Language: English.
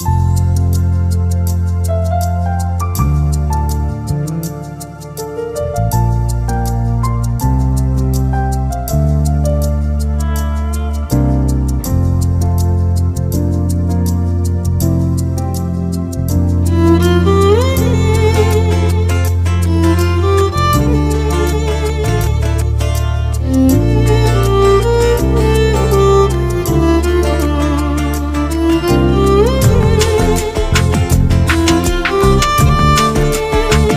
you